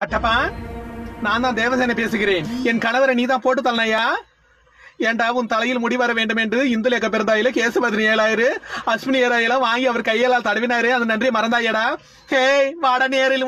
அட்டப்பா நான் தான் தேவசேனை பேசுகிறேன். என் கணவரை நீ தான் போட்டு தரணையா? ஏண்டா உன் தலையில் முடி வர வேண்டும் என்று இந்துலேக்க பிறந்தாயில கேசுபதினி ஏழாயிரு அஸ்வினி ஏழாயிரம் வாங்கி அவர் கையெல்லாம் தடவினாரு அது நன்றி மறந்தாயடா. ஹே வாட நேரில்